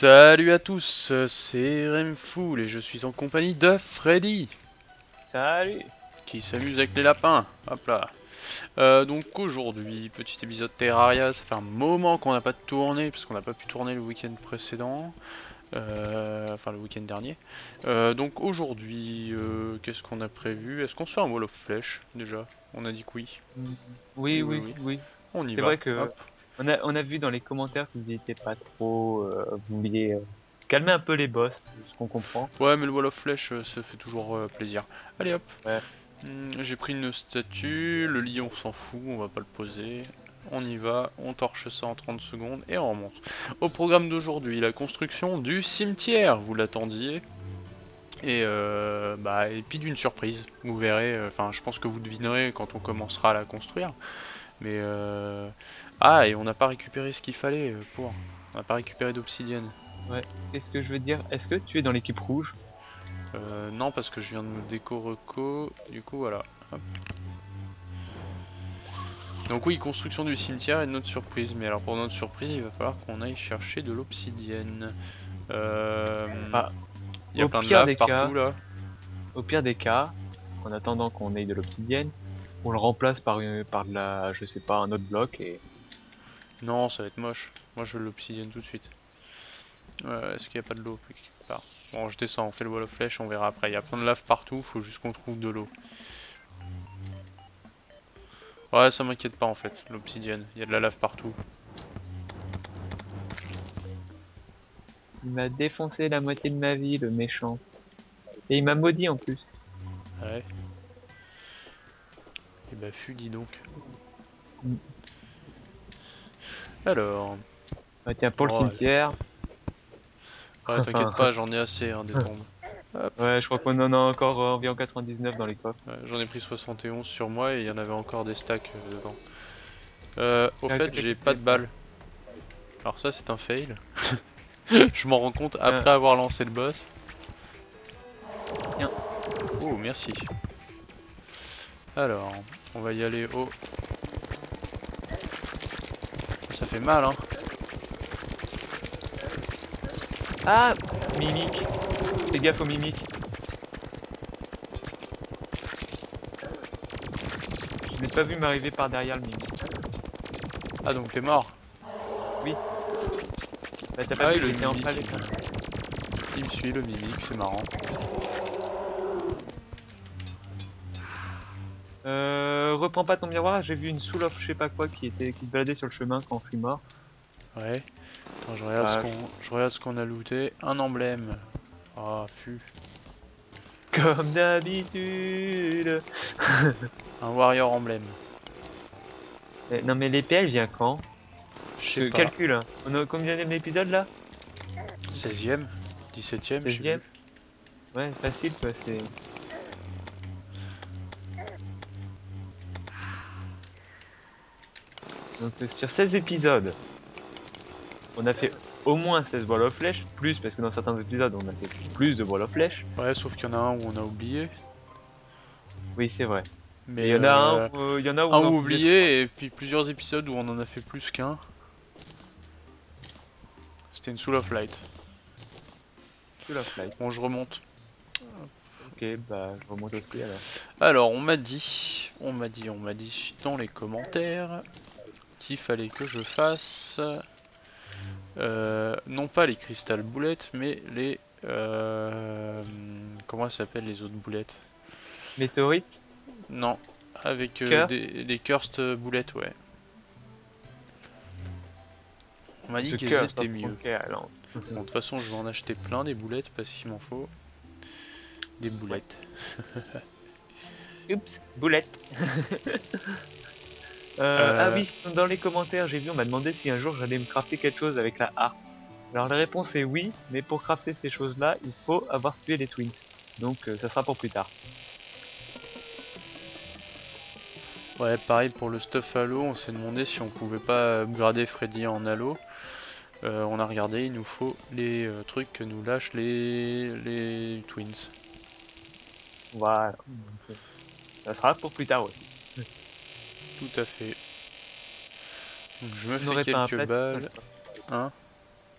Salut à tous, c'est Remfoul et je suis en compagnie de Freddy Salut qui s'amuse avec les lapins. Hop là. Euh, donc aujourd'hui, petit épisode Terraria, ça fait un moment qu'on n'a pas tourné parce qu'on n'a pas pu tourner le week-end précédent. Euh, enfin le week-end dernier. Euh, donc aujourd'hui, qu'est-ce qu'on a prévu? Est-ce qu'on se fait un wall of flèche déjà? On a dit que oui. Oui, oui, oui. On y C'est va. vrai que on a, on a vu dans les commentaires que vous n'étiez pas trop, euh, vous vouliez euh, calmer un peu les boss, ce qu'on comprend. Ouais, mais le wall of euh, ça fait toujours euh, plaisir. Allez hop. Ouais. Hmm, J'ai pris une statue, le lit on s'en fout, on va pas le poser. On y va, on torche ça en 30 secondes et on remonte. Au programme d'aujourd'hui, la construction du cimetière, vous l'attendiez. Et, euh, bah, et puis d'une surprise, vous verrez, euh, enfin je pense que vous devinerez quand on commencera à la construire. Mais euh... Ah, et on n'a pas récupéré ce qu'il fallait euh, pour. On n'a pas récupéré d'obsidienne. Qu'est-ce que je veux dire? Est-ce que tu es dans l'équipe rouge? Euh, non, parce que je viens de me déco reco. Du coup, voilà. Hop. Donc oui, construction du cimetière et notre surprise. Mais alors pour notre surprise, il va falloir qu'on aille chercher de l'obsidienne. Euh... Ah, il y a au plein de pire lave des partout là. Au pire des cas, en attendant qu'on ait de l'obsidienne, on le remplace par une, par de la, je sais pas, un autre bloc et Non, ça va être moche. Moi, je veux l'obsidienne tout de suite. Euh, Est-ce qu'il n'y a pas de l'eau quelque part? Bon, je descends, on fait le wall of flèche, on verra après. Il y a plein de lave partout, faut juste qu'on trouve de l'eau. Ouais, ça m'inquiète pas en fait, l'obsidienne. Il y a de la lave partout. il m'a défoncé la moitié de ma vie, le méchant. Et il m'a maudit en plus. Ouais. Et bah, fut, dis donc. Mm. Alors, Ah, tiens, pour le cimetière, ouais, t'inquiète pas, j'en ai assez hein, des tombes. ouais, je crois qu'on en a encore euh, environ 99 dans les coffres. Ouais, J'en ai pris 71 sur moi et il y en avait encore des stacks euh, dedans. Euh, au Ah, fait, j'ai pas de balles. Alors ça, c'est un fail. Je m'en rends compte après avoir lancé le boss. Tiens. Oh, merci. Alors, on va y aller au... Ça fait mal, hein. Ah Mimique Fais gaffe aux mimiques. Je l'ai pas vu m'arriver par derrière le mimique. Ah, donc t'es mort. Bah, t'as pas Ah oui, vu, le en mimique. palais. Il me suit, le mimique, c'est marrant. Pas ton miroir, j'ai vu une soul of je sais pas quoi qui était qui se baladait sur le chemin quand je suis mort. Ouais. Attends, je regarde, ce Ah. qu'on- ce a looté. Un emblème. Ah, fut. Comme d'habitude. Un warrior emblème. Eh, Non mais l'épée elle vient quand? Je sais Je pas. calcule. hein. On a combien d'épisodes là? 16ème 17ème je sais 16e? plus. Ouais, facile quoi, c'est. Donc sur 16 épisodes, on a fait au moins 16 balles of flèche, plus parce que dans certains épisodes on a fait plus de balles of flèche. Ouais, sauf qu'il y en a un où on a oublié. Oui, c'est vrai. Mais il y en a euh, un, où- euh, il y en a où un on où faisait- oublié et puis plusieurs épisodes où on en a fait plus qu'un. C'était une Soul of Light. Sous la flight. Bon, je remonte. Ok, bah je remonte aussi alors. Alors, on m'a dit, on m'a dit, on m'a dit dans les commentaires qu'il fallait que je fasse euh, non pas les cristal boulettes, mais les euh, comment ça s'appelle les autres boulettes? Météorite Non, avec euh, des, des cursed boulettes, ouais. On m'a dit qu'elles cœur, étaient mieux. Bon, de toute façon, je vais en acheter plein des boulettes parce qu'il m'en faut des boulettes. Oups, boulette. Euh. Ah oui, dans les commentaires, j'ai vu, on m'a demandé si un jour j'allais me crafter quelque chose avec la harpe. Alors la réponse est oui, mais pour crafter ces choses-là, il faut avoir tué les twins. Donc euh, ça sera pour plus tard. Ouais, pareil pour le stuff halo, on s'est demandé si on pouvait pas upgrader Freddy en halo. Euh, on a regardé, il nous faut les euh, trucs que nous lâchent les, les twins. Voilà. Ça sera pour plus tard, ouais. Tout à fait. Donc je me fais pas un quelques balles. Hein?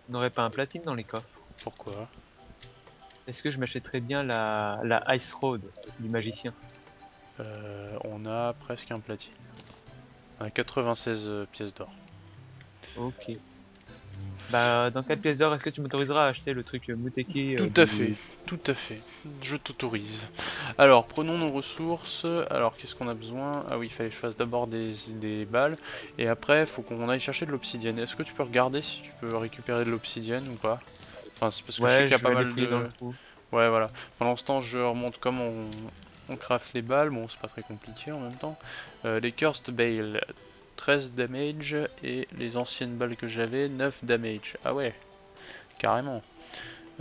On n'aurait pas un platine dans les coffres. Pourquoi? Est-ce que je m'achèterais bien la, la Ice Road du magicien? Euh, On a presque un platine. On a 96 euh, pièces d'or. Ok. Bah, dans 4 pièces d'or, est-ce que tu m'autoriseras à acheter le truc euh, Muteki euh, Tout à du- fait, tout à fait. Je t'autorise. Alors, prenons nos ressources. Alors, qu'est-ce qu'on a besoin? Ah oui, il fallait que je fasse d'abord des, des balles. Et après, faut qu'on aille chercher de l'obsidienne. Est-ce que tu peux regarder si tu peux récupérer de l'obsidienne ou pas? Enfin, c'est parce que je sais qu'il y a pas mal de... dans le. Ouais, voilà. Pendant ce temps, je remonte comme on, on craft les balles. Bon, c'est pas très compliqué en même temps. Euh, les Cursed Bale, 13 damage. Et les anciennes balles que j'avais, 9 damage. Ah ouais, carrément.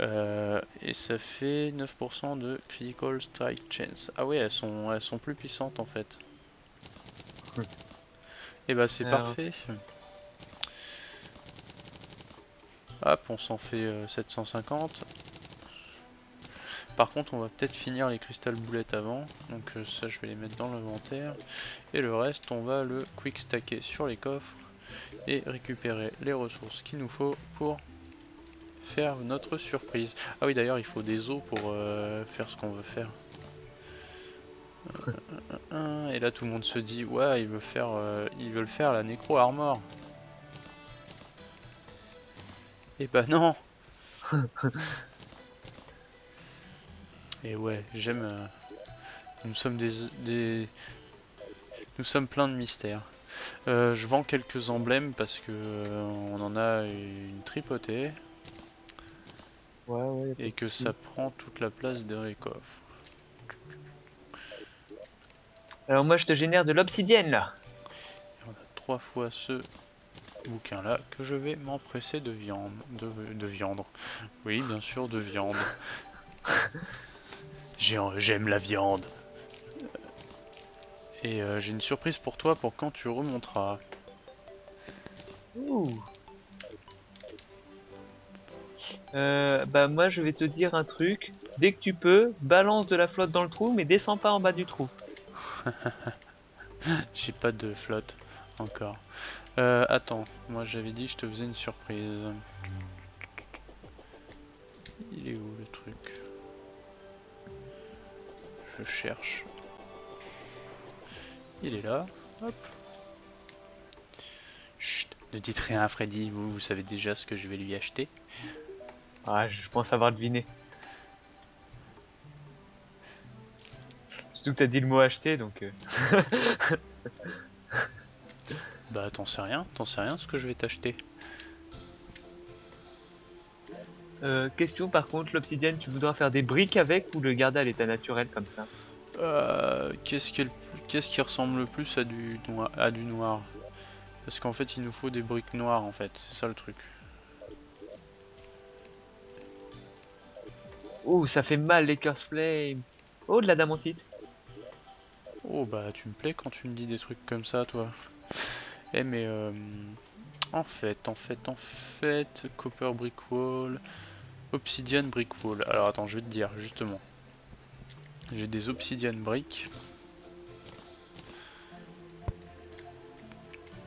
Euh, et ça fait 9% de critical strike chance. Ah ouais, elles sont, elles sont plus puissantes en fait. Et bah c'est Alors. parfait. Hop, on s'en fait euh, 750. Par contre, on va peut-être finir les cristal boulettes avant. Donc euh, ça, je vais les mettre dans l'inventaire. Et le reste, on va le quick stacker sur les coffres. Et récupérer les ressources qu'il nous faut pour faire notre surprise. Ah oui, d'ailleurs, il faut des os pour euh, faire ce qu'on veut faire. Euh, Et là, tout le monde se dit, ouais, ils veulent faire, ils veulent faire la nécro armor. Et bah non. Et ouais, j'aime. euh, Nous sommes des, des, nous sommes plein de mystères. Euh, je vends quelques emblèmes parce que euh, on en a une tripotée Ouais, ouais. et que ça prend toute la place les coffres. Alors moi, je te génère de l'obsidienne là. Et on a trois fois ce bouquin là que je vais m'empresser de viande, de, de viande. Oui, bien sûr, de viande. J'ai- J'aime la viande. Et euh, j'ai une surprise pour toi pour quand tu remonteras. Ouh. Euh, bah moi je vais te dire un truc. Dès que tu peux, balance de la flotte dans le trou, mais descends pas en bas du trou. J'ai pas de flotte encore. Euh, attends, moi j'avais dit que je te faisais une surprise. Il est où le truc? Je cherche. Il est là. Hop. Chut, ne dites rien à Freddy, vous, vous savez déjà ce que je vais lui acheter. Ah, je pense avoir deviné. Surtout que t'as dit le mot acheter, donc... euh, Bah t'en sais rien, t'en sais rien ce que je vais t'acheter. Euh, question par contre, l'obsidienne, tu voudras faire des briques avec ou le garder à l'état naturel comme ça Euh, qu'est-ce qui, ressemble le plus à du noir, à du noir? Parce qu'en fait il nous faut des briques noires en fait, c'est ça le truc. Oh, ça fait mal les curse flame Oh, de la damantite Oh bah tu me plais quand tu me dis des trucs comme ça toi. Eh mais euh, en fait, en fait, en fait, copper brick wall, obsidian brick wall. Alors attends, je vais te dire justement. J'ai des obsidian brick.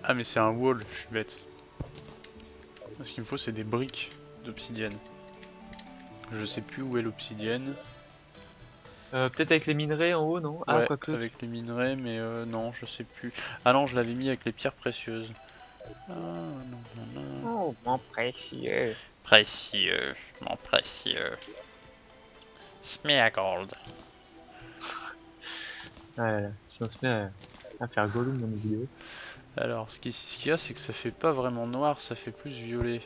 Ah mais c'est un wall, je suis bête. Ce qu'il me faut c'est des briques d'obsidienne. Je sais plus où est l'obsidienne. Euh, Peut-être avec les minerais en haut, non? Ah, Ouais, quoique. avec les minerais, mais euh, non, je sais plus. Ah non, je l'avais mis avec les pierres précieuses. Ah, non, non, non. Oh, mon précieux Précieux, mon précieux. Smeargold. Ah là là, si on se met à, à faire Gollum dans nos vidéos. Alors, ce qui- ce qu'il y a, c'est que ça fait pas vraiment noir, ça fait plus violet.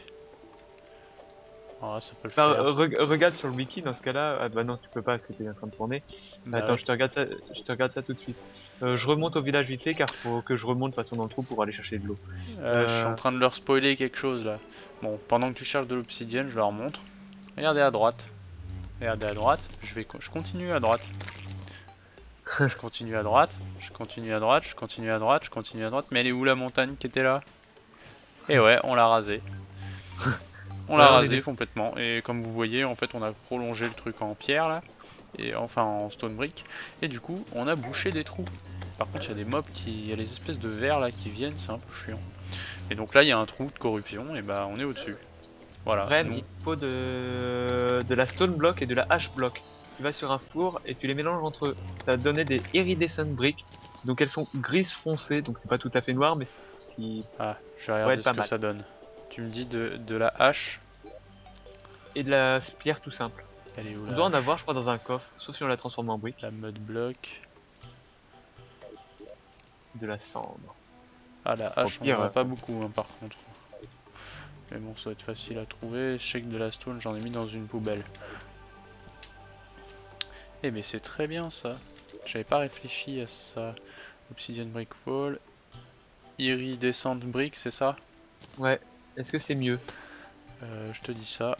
Ah, ça peut le Enfin, faire. euh, reg- regarde sur le wiki dans ce cas-là. Ah bah non, tu peux pas parce que t'es en train de tourner. Bah Attends, ouais. je te regarde ça, je te regarde ça tout de suite. Euh, je remonte au village vite fait car faut que je remonte de toute façon dans le trou pour aller chercher de l'eau. Euh, Je suis euh, en train de leur spoiler quelque chose là. Bon, pendant que tu cherches de l'obsidienne, je leur montre. Regardez à droite. Regardez à droite. Je vais, je continue à droite. je continue à droite. Je continue à droite. Je continue à droite. Je continue à droite. Mais elle est où la montagne qui était là? Et ouais, on l'a rasée. On l'a Ouais, rasée complètement. Et comme vous voyez, en fait, on a prolongé le truc en pierre là. Et enfin en stone brick. Et du coup, on a bouché des trous. Par contre, il y a des mobs qui. Il y a les espèces de vers là qui viennent, c'est un peu chiant. Et donc là, il y a un trou de corruption, et bah on est au-dessus. Voilà. Ren, nous- il faut de... de la stone block et de la hache block. Tu vas sur un four et tu les mélanges entre eux. Ça donner des iridescent bricks. Donc elles sont grises foncées, donc c'est pas tout à fait noir, mais qui... Ah, je vais regarder ce que mal. ça donne. Tu me dis de, de la hache. Et de la pierre tout simple. Elle est où On doit en avoir, je crois, dans un coffre, sauf si on la transforme en brique. La mud block. De la cendre. Ah, la hache, on en a pas beaucoup hein, par contre. Mais bon, ça va être facile à trouver. Je sais que de la stone, j'en ai mis dans une poubelle. Eh mais c'est très bien ça. J'avais pas réfléchi à ça. Obsidian brick wall. Iridescent brick, c'est ça? Ouais, est-ce que c'est mieux? Euh, Je te dis ça.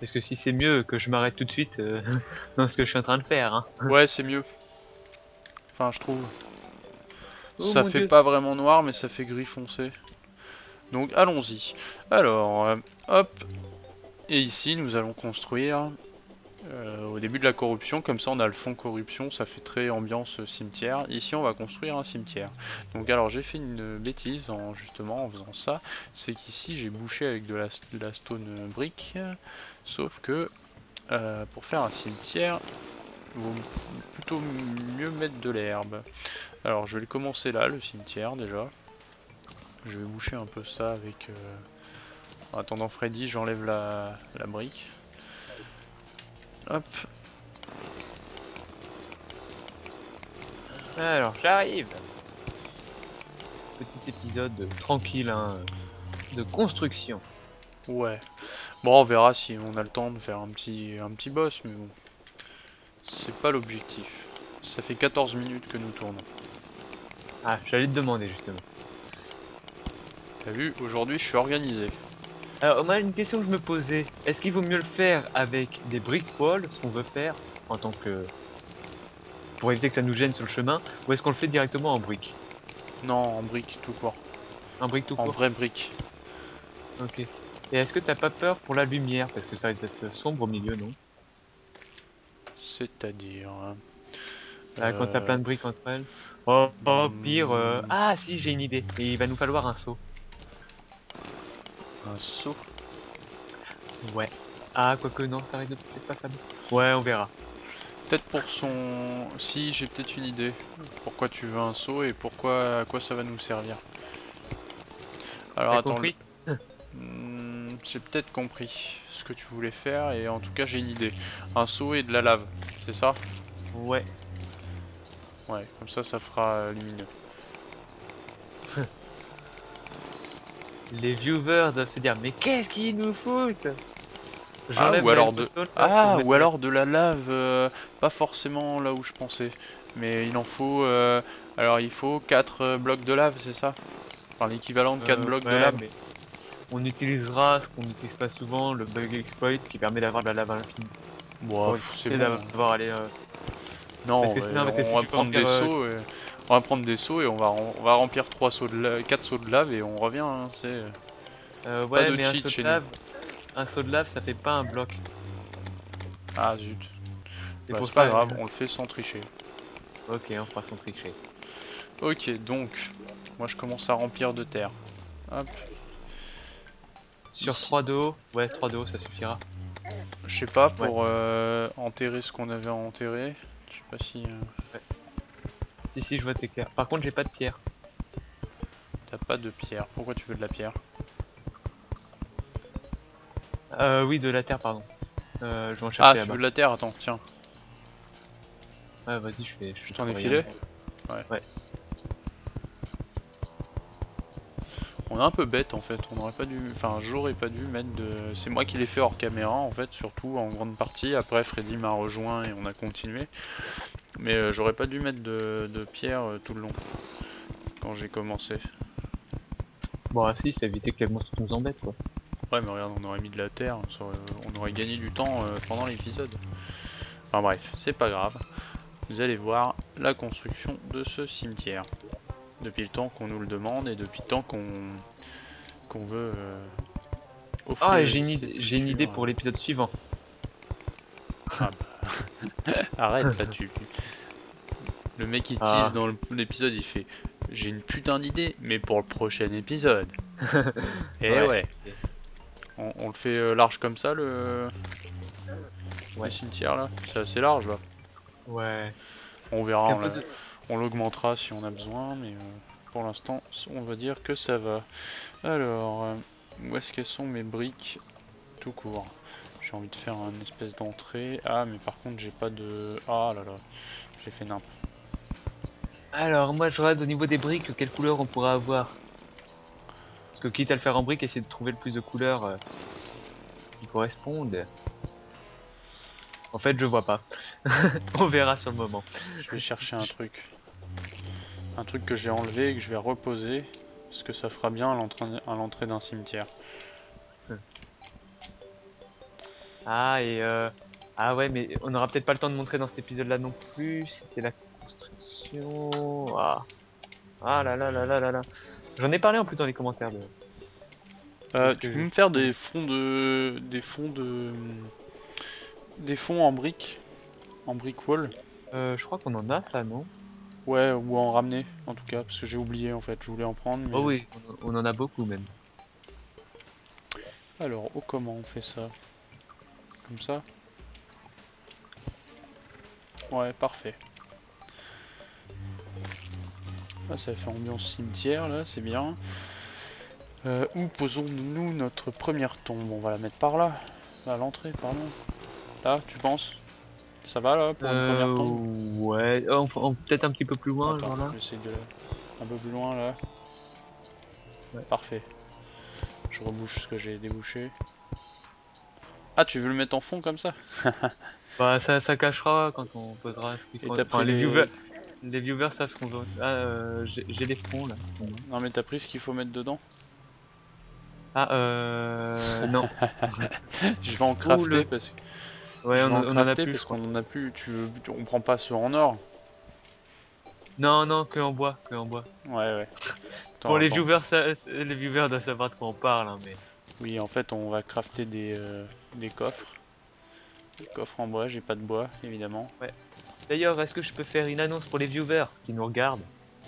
Parce que si c'est mieux que je m'arrête tout de suite euh, dans ce que je suis en train de faire, hein? Ouais, c'est mieux. Enfin, je trouve. Oh ça fait Dieu. pas vraiment noir, mais ça fait gris foncé. Donc allons-y. Alors, euh, hop. Et ici, nous allons construire euh, au début de la corruption. Comme ça, on a le fond corruption. Ça fait très ambiance euh, cimetière. Ici, on va construire un cimetière. Donc, alors, j'ai fait une bêtise en justement en faisant ça. C'est qu'ici, j'ai bouché avec de la, de la stone brick. Sauf que euh, pour faire un cimetière, vaut plutôt mieux mettre de l'herbe. Alors je vais le commencer là, le cimetière déjà. Je vais boucher un peu ça avec... euh, En attendant Freddy, j'enlève la, la brique. Hop. Alors, j'arrive Petit épisode tranquille, hein, de construction. Ouais. Bon, on verra si on a le temps de faire un petit, un petit boss, mais bon. C'est pas l'objectif. Ça fait 14 minutes que nous tournons. Ah, j'allais te demander justement. T'as vu, aujourd'hui je suis organisé. Alors, on a une question que je me posais. Est-ce qu'il vaut mieux le faire avec des brick walls, ce qu'on veut faire, en tant que... pour éviter que ça nous gêne sur le chemin, ou est-ce qu'on le fait directement en briques Non, en brique tout court. Un brick tout En court? vraie brique. Ok. Et est-ce que t'as pas peur pour la lumière? Parce que ça risque d'être sombre au milieu, non? C'est-à-dire... hein, Ah, Quand t'as euh, plein de briques entre elles Oh, oh, hmm. pire... euh, Ah si, j'ai une idée. Et il va nous falloir un seau. Un seau. Ouais. Ah, quoique non, ça risque de peut-être pas ça. Ouais, on verra. Peut-être pour son... Si, j'ai peut-être une idée. Pourquoi tu veux un seau et pourquoi à quoi ça va nous servir. Alors attends, compris Hmm, j'ai peut-être compris ce que tu voulais faire et en tout cas j'ai une idée. Un seau et de la lave, c'est ça? Ouais. Ouais, comme ça ça fera euh, lumineux. Les viewers doivent se dire, mais qu'est-ce qu'ils nous foutent? Ah, ou alors de... Ah, ou alors de la lave, euh, pas forcément là où je pensais. Mais il en faut... euh, Alors il faut 4 blocs de lave, c'est ça? Enfin l'équivalent de 4 Euh, blocs de lave. mais On utilisera ce qu'on n'utilise pas souvent, le bug exploit qui permet d'avoir de la lave infinie. Bon, c'est bon. d'avoir aller. euh, Non, ouais, on va prendre des euh, seaux et... On va prendre des seaux et on va, on va remplir 3 seaux de lave, 4 seaux de lave et on revient, hein, c'est... euh, ouais, de mais un cheat saut chez de lave, un saut de lave, ça fait pas un bloc. Ah zut. C'est Bah, pas grave, euh, on le fait sans tricher. Ok, on fera son tricher. Ok, donc, moi je commence à remplir de terre. Hop, Sur Ici. 3 de haut, ouais, 3 de haut, ça suffira. Je sais pas, pour euh, enterrer ce qu'on avait à enterrer. Je sais pas si... euh, Si, si, je vois t'es clair. Par contre, j'ai pas de pierre. T'as pas de pierre. Pourquoi tu veux de la pierre? Euh, oui, de la terre, pardon. Euh, je vais en Ah, chercher tu là-bas. veux de la terre? Attends, tiens. Ouais, vas-y, je fais. Je t'en ai filé rien. On est un peu bête en fait, on aurait pas dû... Enfin, j'aurais pas dû mettre de... C'est moi qui l'ai fait hors caméra en fait, surtout en grande partie. Après, Freddy m'a rejoint et on a continué. Mais euh, j'aurais pas dû mettre de, de pierre euh, tout le long. Quand j'ai commencé. Bon, ah, si, c'est éviter que les monstres nous embêtent, quoi. Ouais, mais regarde, on aurait mis de la terre, ça aurait- on aurait gagné du temps euh, pendant l'épisode. Enfin bref, c'est pas grave. Vous allez voir la construction de ce cimetière. Depuis le temps qu'on nous le demande et depuis le temps qu'on qu'on veut euh, offrir Ah, et j'ai une, ces idée- j'ai une idée pour l'épisode suivant. Arrête là, tu. Le mec il tease Ah. dans le- l'épisode, il fait J'ai une putain d'idée, mais pour le prochain épisode. Et Ouais. ouais. On, on le fait euh, large comme ça le, le Ouais. cimetière là? C'est assez large là. Ouais. On verra, Un on peu l'a- de- on l'augmentera si on a besoin, mais euh, pour l'instant on va dire que ça va. Alors, euh, où est-ce qu'elles sont mes briques tout court? J'ai envie de faire une espèce d'entrée. Ah mais par contre j'ai pas de... Ah là là, j'ai fait nimp. Alors, moi, je regarde au niveau des briques, quelle couleur on pourra avoir? Parce que quitte à le faire en briques, essayer de trouver le plus de couleurs euh, qui correspondent. En fait, je vois pas. on verra sur le moment. Je vais chercher un truc. Un truc que j'ai enlevé et que je vais reposer. Parce que ça fera bien à l'entrée d'un cimetière. Ah, et euh... Ah ouais, mais on aura peut-être pas le temps de montrer dans cet épisode-là non plus. C'était la construction... Ah. Ah là là là là là là. J'en ai parlé en plus dans les commentaires. De... Euh, tu peux me faire des fonds de... Des fonds de... Des fonds en briques En brick wall? Euh, je crois qu'on en a ça, non? Ouais, ou en ramener en tout cas. Parce que j'ai oublié en fait. Je voulais en prendre. Mais... Oh oui, on en a beaucoup même. Alors, oh, comment on fait ça? Comme ça? Ouais, parfait. Ah, ça fait ambiance cimetière là, c'est bien. Euh, où posons-nous notre première tombe? On va la mettre par là. À l'entrée, pardon. Là, tu penses? Ça va là pour une première tombe Euh, ouais, oh, on- on- peut-être un petit peu plus loin, Attends, genre là. j'essaie de un peu plus loin là. Ouais. Parfait. Je rebouche ce que j'ai débouché. Ah, tu veux le mettre en fond comme ça? Bah, ça, ça cachera quand on posera Et t'as pris les... les- viewers, les viewers savent ce qu'on veut. Ah, euh, j'ai les fonds là. Non, mais t'as pris ce qu'il faut mettre dedans Ah, euh. Non. Je vais en crafter le- parce que Ouais, on, en on en a plus. parce qu'on en a plus. Tu, tu- on prend pas ceux en or. Non, non, que en bois, que en bois. Ouais, ouais. Attends, Pour les attends. viewers, ça- les viewers doivent savoir de quoi on parle, hein, mais. Oui, en fait, on va crafter des, euh, des coffres. Des coffres en bois. J'ai pas de bois, évidemment. D'ailleurs, est-ce que je peux faire une annonce pour les viewers qui nous regardent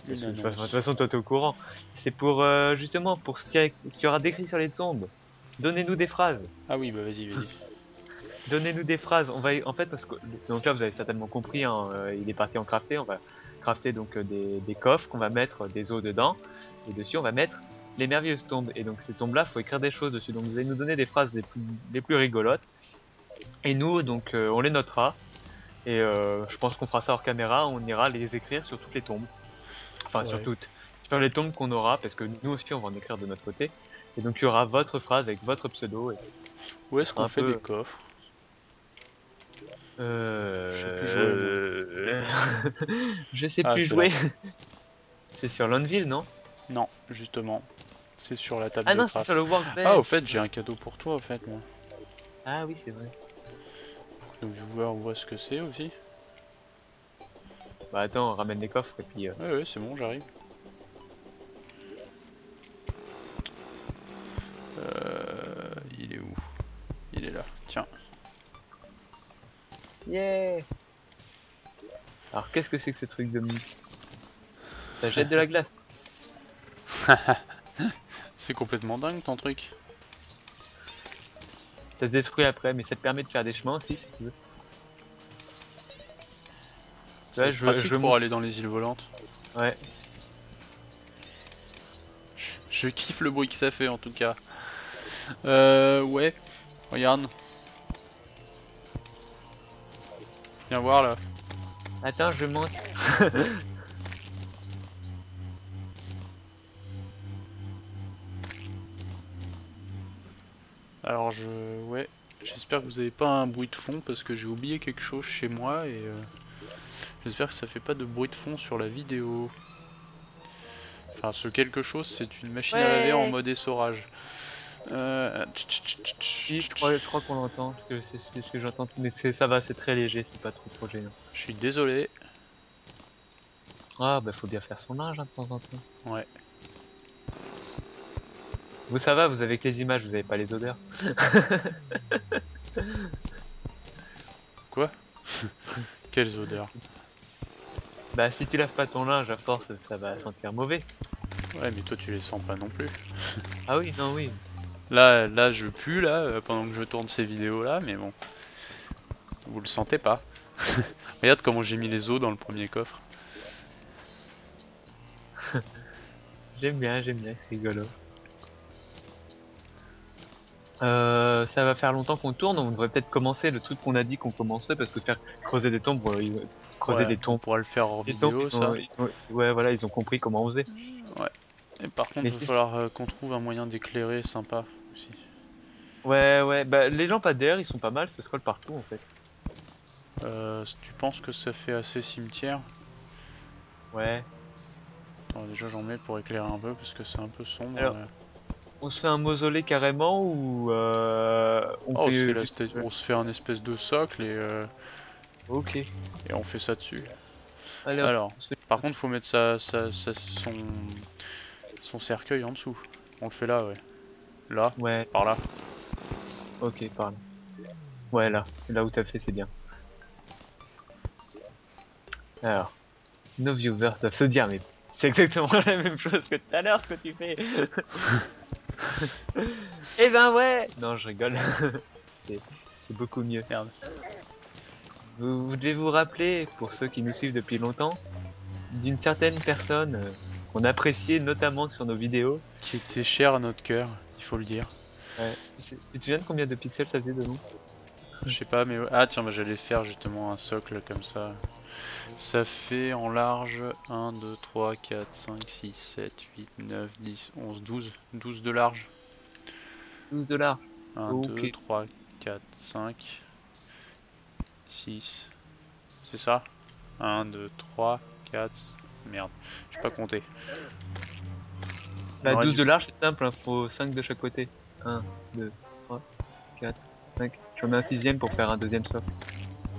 que de toute annonce. façon- de toute façon, toi, t'es au courant. C'est pour euh, justement pour ce qu'il y, a- ce qu'il y aura décrit sur les tombes. Donnez-nous des phrases. Ah oui, bah vas-y, vas-y. Donnez-nous des phrases. On va, en fait, parce que donc là, vous avez certainement compris. hein, euh, il est parti en crafter. On va crafter donc euh, des, des coffres qu'on va mettre des os dedans. Et dessus, on va mettre les merveilleuses tombes. Et donc ces tombes-là, faut écrire des choses dessus. Donc vous allez nous donner des phrases les plus, les plus rigolotes. Et nous, donc, euh, on les notera. Et euh, je pense qu'on fera ça hors caméra. On ira les écrire sur toutes les tombes. Enfin, sur toutes. Sur les tombes qu'on aura, parce que nous aussi, on va en écrire de notre côté. Et donc, il y aura votre phrase avec votre pseudo. Et, Où est-ce qu'on fait peu. des coffres? Euh... Je sais plus jouer, je sais Ah, plus c'est jouer. C'est sur l'Anvil, non? Non, justement. C'est sur la table Ah de non, craft. sur le. Ah, au fait, j'ai un cadeau pour toi, au fait, moi. Ah oui, c'est vrai. Nos viewers voient ce que c'est aussi. Bah attends, on ramène les coffres et puis... euh, Ouais, ouais, c'est bon, j'arrive. Qu'est-ce que c'est que ce truc de... Ça jette de la glace. C'est complètement dingue ton truc. Ça se détruit après, mais ça te permet de faire des chemins aussi, si tu veux. C'est Ouais, je- pratique je pour aller dans les îles volantes. Ouais. Je kiffe le bruit que ça fait en tout cas. Euh, ouais. Regarde. Viens voir là. Attends, je monte. Alors je... Ouais. J'espère que vous avez pas un bruit de fond parce que j'ai oublié quelque chose chez moi et... euh, J'espère que ça fait pas de bruit de fond sur la vidéo. Enfin, ce quelque chose, c'est une machine à laver en mode essorage. Euh... je crois, je crois qu'on l'entend, parce que c'est ce que j'entends. Mais ça va, c'est très léger, c'est pas trop trop gênant. Je suis désolé. Ah bah faut bien faire son linge hein, de temps en temps. Ouais. Vous ça va, vous avez que les images, vous avez pas les odeurs. Quoi? Quelles odeurs? Bah si tu laves pas ton linge, à force ça va sentir mauvais. Ouais, mais toi tu les sens pas non plus. Ah oui, non, oui. Là, là je pue là euh, pendant que je tourne ces vidéos là, mais bon. Vous le sentez pas. Regarde comment j'ai mis les os dans le premier coffre. J'aime bien, j'aime bien, c'est rigolo. Euh, ça va faire longtemps qu'on tourne, on devrait peut-être commencer le truc qu'on a dit qu'on commençait parce que faire creuser des tombes, euh, creuser Ouais, des On tombes, pourra le faire tombes, vidéo ont- ça. ont- ouais voilà, ils ont compris comment on faisait. Et par contre, Mais il va falloir euh, qu'on trouve un moyen d'éclairer sympa aussi. Ouais ouais, bah les lampadaires ils sont pas mal, ça se colle partout en fait. Euh, tu penses que ça fait assez cimetière Ouais. Attends, déjà j'en mets pour éclairer un peu parce que c'est un peu sombre. Alors, mais- On se fait un mausolée carrément ou euh, on Oh, on, se fait fait la juste- sta- on se fait un espèce de socle et, euh, Ok. et on fait ça dessus. Alors, fait- par contre, faut mettre sa, sa- sa- son, son cercueil en dessous. On le fait là, ouais. Là, Ouais, par là. ok, parle. Ouais là, là où t'as fait c'est bien. Alors, nos viewers doivent se dire mais c'est exactement la même chose que tout à l'heure ce que tu fais. Eh ben ouais Non je rigole. c'est beaucoup mieux. Merde. Vous, vous devez vous rappeler, pour ceux qui nous suivent depuis longtemps, d'une certaine personne euh, qu'on appréciait notamment sur nos vidéos. Qui était cher à notre cœur, faut le dire. Ouais. Tu te souviens de combien de pixels ça faisait de nous Je sais pas, mais. Ah, tiens, bah, j'allais faire justement un socle comme ça. Ça fait en large 1, 2, 3, 4, 5, 6, 7, 8, 9, 10, 11, 12. 12 de large. 12 dollars. 1, Ok. 2, 3, 4, 5, 6. C'est ça? 1, 2, 3, 4. Merde, je pas compter. Bah aurait 12 dû- de large c'est simple, hein, faut 5 de chaque côté. 1, 2, 3, 4, 5. J'en mets un sixième pour faire un deuxième socle.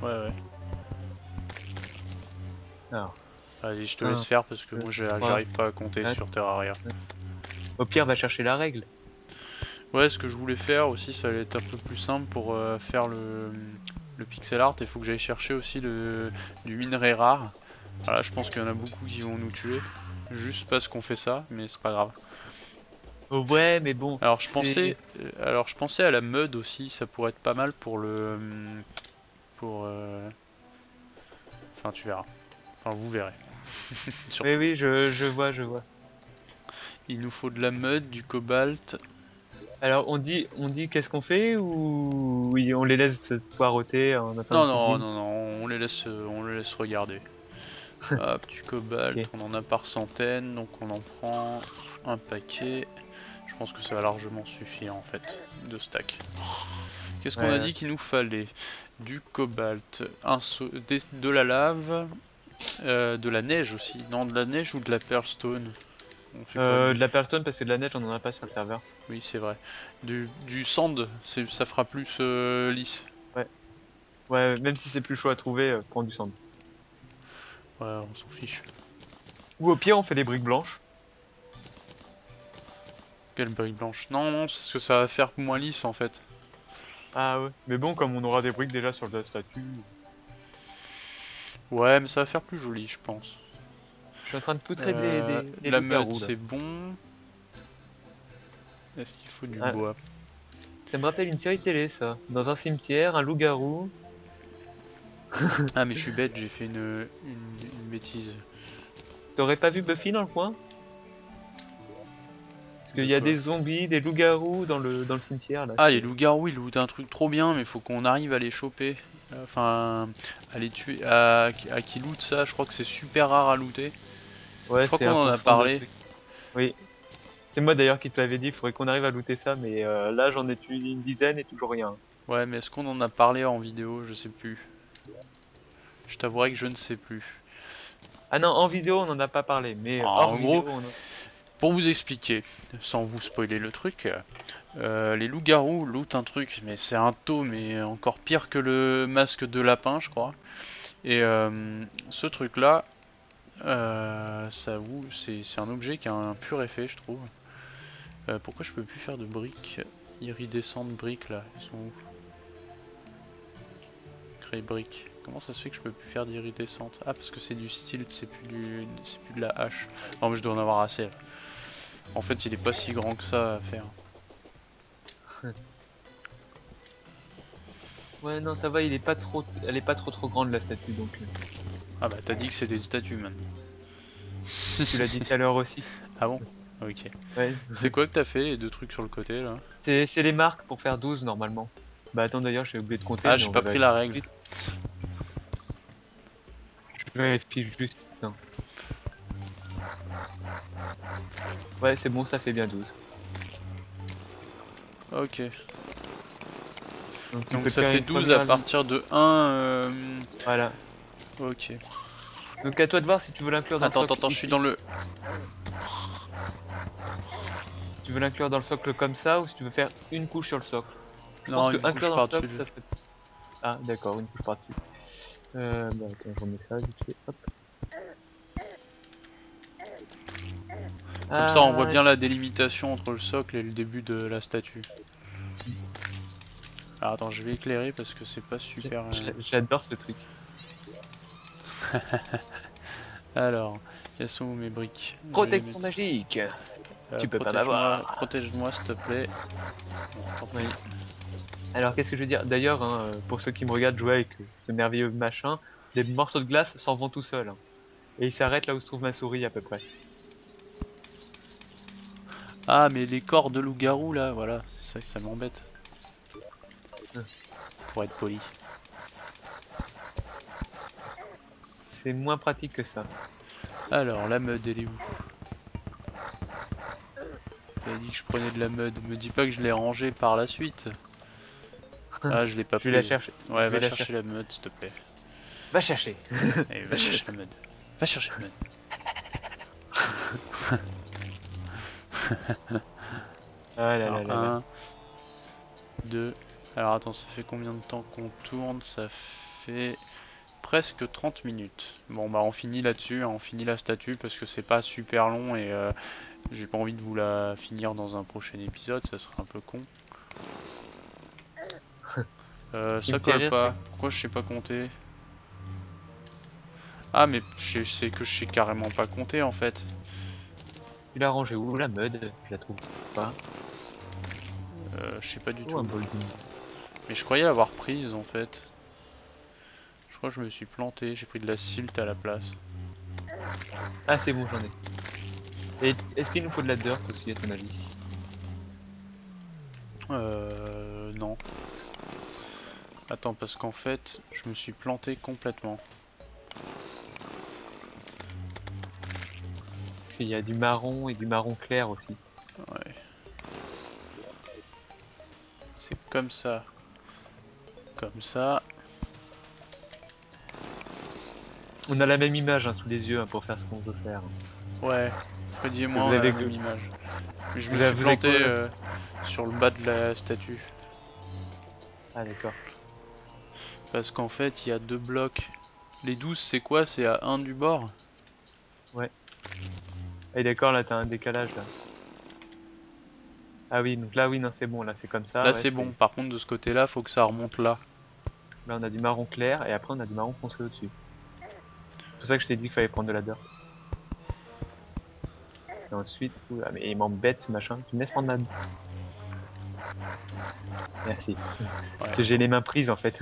Ouais, ouais. Alors, Allez, je te laisse faire parce que deux, moi j'arrive pas à compter quatre. sur Terraria. au pire va chercher la règle. Ouais, ce que je voulais faire aussi, ça allait être un peu plus simple pour euh, faire le, le pixel art. Il faut que j'aille chercher aussi le, du minerai rare. Voilà, je pense qu'il y en a beaucoup qui vont nous tuer. Juste parce qu'on fait ça, mais c'est pas grave. Oh, ouais mais bon. Alors je pensais, euh, alors je pensais à la mud aussi, ça pourrait être pas mal pour le, hum, pour, euh, enfin tu verras, enfin vous verrez. Oui oui je, je vois je vois. Il nous faut de la mud, du cobalt. Alors on dit on dit qu'est-ce qu'on fait ou oui, on les laisse se poireauter en Non attendant non qu'ils non non, on les laisse, euh, on les laisse regarder. Hop, du cobalt, on en a par centaines, donc on en prend un paquet. Je pense que ça va largement suffire en fait de stack. Qu'est-ce qu'on Ouais, a ouais. dit qu'il nous fallait? Du cobalt, un so- des- de la lave, euh, de la neige aussi. Non, de la neige ou de la pearlstone On fait quoi, Euh, de la personne parce que de la neige on en a pas sur le serveur. Oui, c'est vrai. Du, du sand, ça fera plus euh, lisse. Ouais même si c'est plus chaud à trouver, euh, prends du sand. Ouais, on s'en fiche. Ou au pire on fait des briques blanches. Quelle brique blanche Non, non, parce que ça va faire moins lisse en fait. Ah ouais. Mais bon comme on aura des briques déjà sur le statut. Ouais, mais ça va faire plus joli, je pense. Je suis en train de tout régler Euh, des, des la meute, c'est bon. Est-ce qu'il faut du Ah. bois? Ça me rappelle une série télé ça. Dans un cimetière, un loup-garou. Ah, mais je suis bête, j'ai fait une, une, une bêtise. T'aurais pas vu Buffy dans le coin? Parce qu'il y a des zombies, des loups-garous dans le, dans le cimetière là. Ah, les loups-garous, ils lootent un truc trop bien, mais faut qu'on arrive à les choper. Enfin, à les tuer. À, à qui loot ça, je crois que c'est super rare à looter. ouais, je crois qu'on en a parlé. Oui. C'est moi d'ailleurs qui te l'avais dit, il faudrait qu'on arrive à looter ça, mais euh, là j'en ai tué une dizaine et toujours rien. Ouais, mais est-ce qu'on en a parlé en vidéo? Je sais plus. Je t'avouerai que je ne sais plus. Ah non, en vidéo on en a pas parlé, mais Ah, hors en vidéo, gros, on en- Pour vous expliquer, sans vous spoiler le truc, euh, les loups-garous lootent un truc, mais c'est un taux, mais encore pire que le masque de lapin, je crois. Et euh, ce truc-là, euh, ça c'est un objet qui a un pur effet, je trouve. Pourquoi je peux plus faire de briques? Iridescentes briques là Elles sont où? Créer briques. Comment ça se fait que je peux plus faire d'iridescentes Ah parce que c'est du style, c'est plus du, c'est plus de la hache. Non mais je dois en avoir assez. En fait, il est pas si grand que ça à faire. Ouais, non, ça va, il est pas trop, elle est pas trop trop grande la statue donc. euh, Ah bah t'as dit que c'était des statues man. Tu l'as dit tout à l'heure aussi. Ah bon? Ok. Ouais. C'est quoi que t'as fait les deux trucs sur le côté là? C'est les marques pour faire 12 normalement. Bah attends d'ailleurs, j'ai oublié de compter. Ah j'ai pas pris la règle. Je vérifie juste. Ouais, c'est bon, ça fait bien 12. Ok. Donc, ça fait une 12 première à partir de 1. euh, Voilà. Ok. Donc à toi de voir si tu veux l'inclure dans Attends, le attends, socle. attends, je suis dans le. Si tu veux l'inclure dans le socle comme ça ou si tu veux faire une couche sur le socle? Je Non, pense une que couche socle, ça serait- Ah d'accord, une couche par-dessus. Euh, bah attends, je remets ça vite fait. Hop. Comme ça on voit Ah, bien la délimitation entre le socle et le début de la statue. Alors attends, je vais éclairer parce que c'est pas super. euh, j'a- J'adore ce truc. Alors, quelles sont mes briques Protection magique euh, tu peux pas protège-moi- m'avoir. Protège-moi s'il te plaît. Alors qu'est-ce que je veux dire? D'ailleurs, hein, pour ceux qui me regardent jouer avec ce merveilleux machin, des morceaux de glace s'en vont tout seuls. hein. Et ils s'arrêtent là où se trouve ma souris à peu près. Ah mais les corps de loup-garou là, voilà, c'est ça que ça m'embête. Pour être poli. C'est moins pratique que ça. Alors, la mud, elle est où? J'avais dit que je prenais de la mud. Me dis pas que je l'ai rangée par la suite. Ah, je l'ai pas vais la chercher. Ouais, je va la chercher la mud, s'il te plaît. Va chercher. Va chercher la mud. Va chercher la mud. Ah là là Alors, là là. un, deux. Alors, attends, ça fait combien de temps qu'on tourne? Ça fait presque 30 minutes. Bon, bah, on finit là-dessus. hein, on finit la statue parce que c'est pas super long et euh, j'ai pas envie de vous la finir dans un prochain épisode. Ça serait un peu con. Euh, ça colle pas. Pourquoi je sais pas compter? Ah, mais c'est que je sais carrément pas compter en fait. Tu l'as rangé où la mud? Je la trouve pas. Euh, je sais pas du un tout. Mais je croyais l'avoir prise en fait. Je crois que je me suis planté, j'ai pris de la silt à la place. Ah c'est bon, j'en ai. Et est-ce qu'il nous faut de la dirt aussi à ton avis? Euh. Non. Attends, parce qu'en fait, je me suis planté complètement. Il y a du marron et du marron clair aussi. Ouais. C'est comme ça. Comme ça. On a la même image hein, sous les yeux hein, pour faire ce qu'on veut faire. Ouais. Freddy et moi, on a la avez même que- image. Mais je Vous me suis planté euh, sur le bas de la statue. Ah d'accord. Parce qu'en fait, il y a deux blocs. Les 12, c'est quoi? C'est à 1 du bord? Ah d'accord, là t'as un décalage là. Ah oui, donc là oui, non c'est bon, là c'est comme ça. Là, ouais, c'est bon. Par contre, de ce côté-là, faut que ça remonte là. Là on a du marron clair et après on a du marron foncé au-dessus. C'est pour ça que je t'ai dit qu'il fallait prendre de la dirt. Et ensuite, mais il m'embête ce machin. Tu me laisses prendre ma. Merci. Parce que j'ai les mains prises en fait.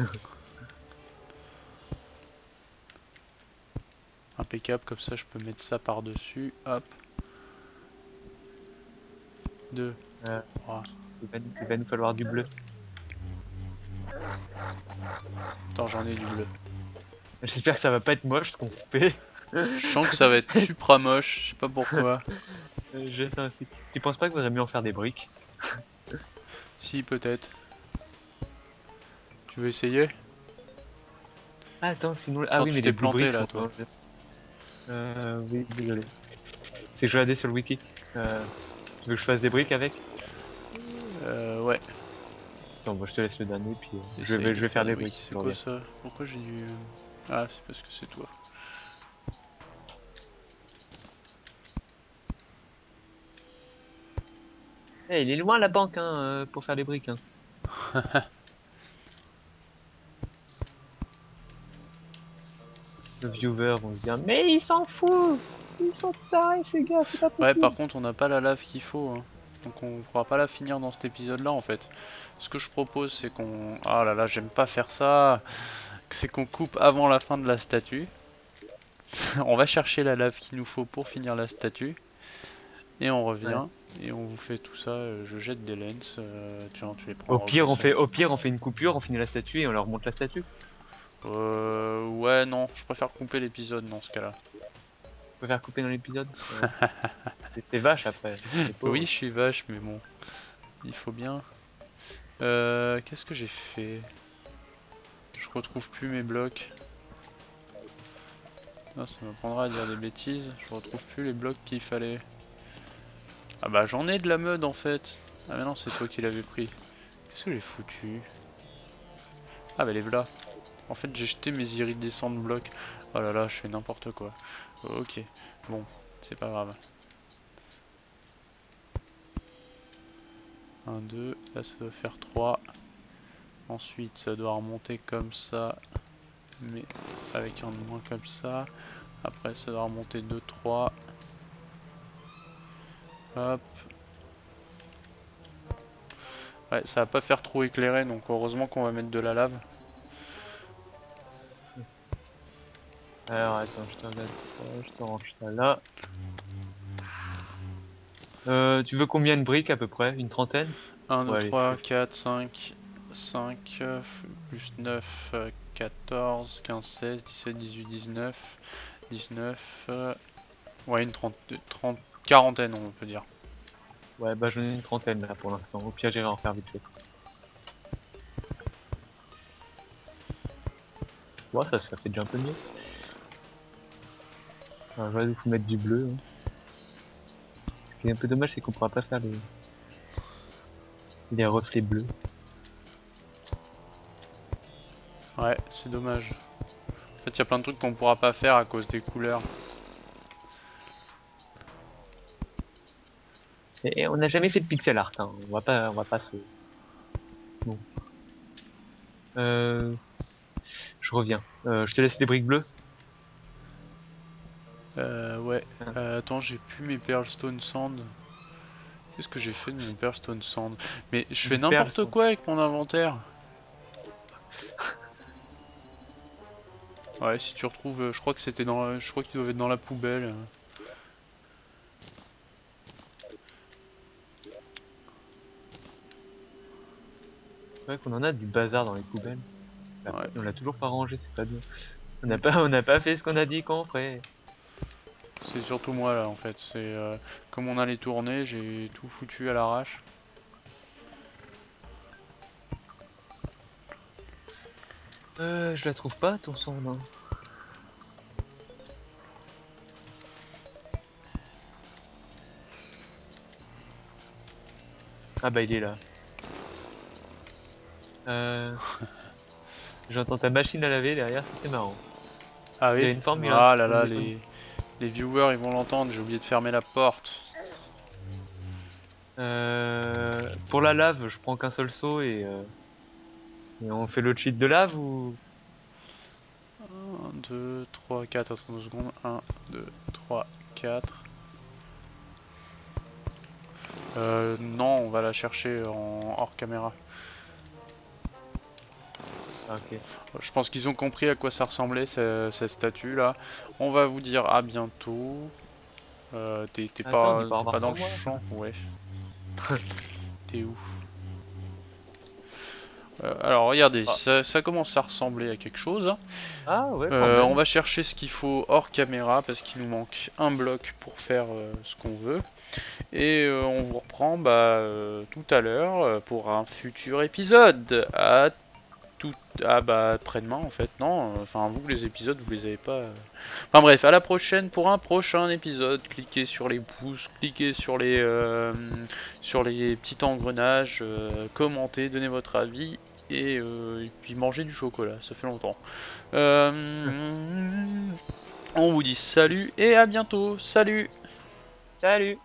Impeccable, comme ça, je peux mettre ça par-dessus. Hop. 2. Euh. 3. il, va, il va nous falloir du bleu. Attends, j'en ai du bleu. J'espère que ça va pas être moche ce qu'on fait. Je sens que ça va être supra moche, je sais pas pourquoi. Euh, je. Tu penses pas qu'il vaudrait mieux en faire des briques? Si, peut-être. Tu veux essayer? Ah attends, sinon. Ah Attends, oui, tu mais t'es planté, là, toi. Euh, oui, désolé. C'est que je regardais sur le wiki. Euh, veux que je fasse des briques avec Euh, ouais. Attends, moi je te laisse le dernier, puis euh, je, vais, de je vais faire des briques. C'est quoi ça? Pourquoi j'ai du... Ah, c'est parce que c'est toi. Eh, il est loin la banque hein, euh, pour faire les briques. Hein. le viewer vont se dire mais ils s'en foutent Ils sont tarés ces gars, c'est pas Ouais, par contre, on n'a pas la lave qu'il faut. hein. Donc on pourra pas la finir dans cet épisode-là, en fait. Ce que je propose, c'est qu'on... Ah là là, j'aime pas faire ça. C'est qu'on coupe avant la fin de la statue. on va chercher la lave qu'il nous faut pour finir la statue. Et on revient. Et on vous fait tout ça. euh, Je jette des lens. euh, tu, tu les prends. Au pire, on fait, au pire, on fait une coupure, on finit la statue et on leur monte la statue. Euh... Ouais, non. Je préfère couper l'épisode dans ce cas-là. Peut faire couper dans l'épisode. C'est vache après. Oui, je suis vache, mais bon, il faut bien. Euh, Qu'est-ce que j'ai fait? Je retrouve plus mes blocs. Ah, ça m'apprendra à dire des bêtises. Je retrouve plus les blocs qu'il fallait. Ah bah j'en ai de la mode en fait. Ah mais non, c'est toi qui l'avais pris. Qu'est-ce que j'ai foutu? Ah bah les voilà. En fait j'ai jeté mes iridescents de blocs. Oh là là, je fais n'importe quoi. Ok, bon, c'est pas grave. 1, 2, là ça doit faire 3. Ensuite ça doit remonter comme ça, mais avec un de moins comme ça. Après ça doit remonter 2, 3. Hop. Ouais, ça va pas faire trop éclairé, donc heureusement qu'on va mettre de la lave. Alors attends, je te regarde ça, je te range ça là. Euh, tu veux combien de briques à peu près? Une trentaine? 1, 2, Ouais, allez. 3, 4, 5, 5, euh, plus 9, euh, 14, 15, 16, 17, 18, 19, 19, euh, ouais une 30, 30, quarantaine on peut dire. Ouais, bah j'en ai une trentaine là pour l'instant. Au pire, j'irai en faire vite fait. Ouais, ça, ça fait déjà un peu mieux. Alors, j'aurais dû vous mettre du bleu. hein. Ce qui est un peu dommage, c'est qu'on pourra pas faire les, les reflets bleus. Ouais, c'est dommage. En fait, il y a plein de trucs qu'on pourra pas faire à cause des couleurs. Et on n'a jamais fait de pixel art, hein. on va pas, on va pas se. Bon. Euh... Je reviens. Euh, je te laisse les briques bleues. Euh, ouais. Ah. Euh, attends, j'ai plus mes Pearlstone Sand. Qu'est-ce que j'ai fait de mon Pearlstone Sand? Mais je fais n'importe quoi avec mon inventaire. Ouais, si tu retrouves, euh, je crois que c'était dans, la- je crois qu'ils doivent être dans la poubelle. C'est vrai qu'on en a du bazar dans les poubelles. Ouais. On l'a toujours pas rangé, c'est pas bien. On n'a pas, on n'a pas fait ce qu'on a dit qu'on ferait. C'est surtout moi là en fait. C'est euh, comme on allait tourner, j'ai tout foutu à l'arrache. Euh, je la trouve pas, ton son, non. Ah bah il est là. Euh... J'entends ta machine à laver derrière, c'est marrant. Ah Il y a oui. une formule, Ah là là, les les viewers ils vont l'entendre. J'ai oublié de fermer la porte. Euh... Pour la lave, je prends qu'un seul seau et... euh, Et on fait le cheat de lave ou... 1, 2, 3, 4, attends deux secondes. 1, 2, 3, 4. Euh, non, on va la chercher en hors caméra. Ah. Je pense qu'ils ont compris à quoi ça ressemblait ce- cette statue là. On va vous dire à bientôt. Euh, T'es t'es pas, pas dans le champ Ouais. T'es où? Euh, Alors regardez, Ah. ça, ça commence à ressembler à quelque chose. Ah ouais, Euh, on va chercher ce qu'il faut hors caméra parce qu'il nous manque un bloc pour faire ce qu'on veut. Et on vous reprend bah, tout à l'heure pour un futur épisode. À tout, ah bah après-demain en fait, non. euh, Enfin vous les épisodes vous les avez pas. euh. Enfin bref, à la prochaine pour un prochain épisode. Cliquez sur les pouces, cliquez sur les euh, sur les petits engrenages, commentez, donnez votre avis et, puis mangez du chocolat. Ça fait longtemps. On vous dit salut et à bientôt. Salut Salut